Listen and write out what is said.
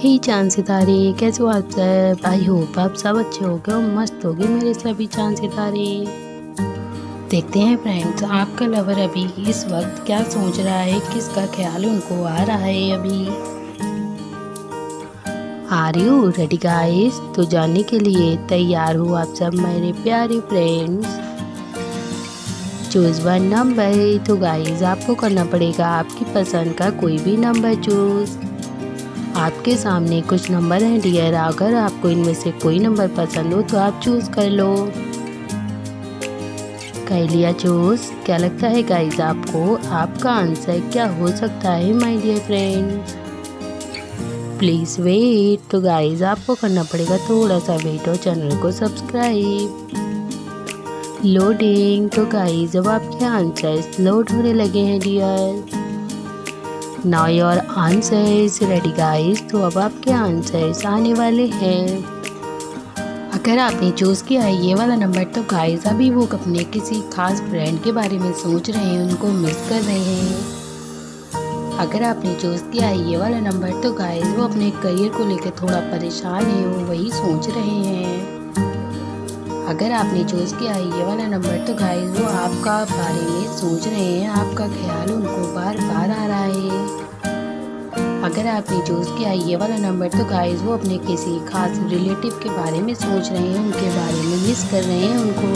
ही चाँद सितारे कैसे आप सब? आई होप आप सब अच्छे हो गए मस्त हो गए मेरे सभी चाँद सितारे देखते हैं फ्रेंड्स आपका लवर अभी इस वक्त क्या सोच रहा है? किसका ख्याल उनको आ रहा है अभी? आर यू रेडी गाइस तो जानने के लिए तैयार हो आप सब मेरे प्यारे फ्रेंड्स चूज़ वन नंबर तो गाइस आपको करना पड़ेगा आपकी पसंद का कोई भी नंबर चूज़ आपके सामने कुछ नंबर हैं, डियर। अगर आपको इनमें से कोई नंबर पसंद हो तो आप चूज़ कर लो। कर लिया चूज़ क्या लगता है गाइज़ आपको? आपका आंसर क्या हो सकता है my dear friend please wait तो गाइज़ आपको करना पड़ेगा थोड़ा सा वेट और चैनल को सब्सक्राइब लोडिंग तो गाइस अब आपके आंसर्स लोड होने लगे हैं dear now your answer is ready guys तो अब आपके आंसर्स आने वाले हैं। अगर आपने चूज़ किया है ये वाला नंबर तो गाइस अभी वो अपने किसी खास फ्रेंड के बारे में सोच रहे हैं, उनको मिस कर रहे हैं। अगर आपने चूज़ किया है ये वाला नंबर तो गाइस वो अपने करियर को लेकर थोड़ा परेशान है, वो वही सोच रहे हैं। अगर आपने चूज़ किया है ये वाला नंबर तो गाय वो आपका बारे में सोच रहे हैं, आपका ख्याल उनको बार बार आ रहा है। अगर आपने चूज़ किया ये वाला नंबर तो गाइज़ वो अपने किसी खास रिलेटिव के बारे में सोच रहे हैं, उनके बारे में मिस कर रहे हैं उनको।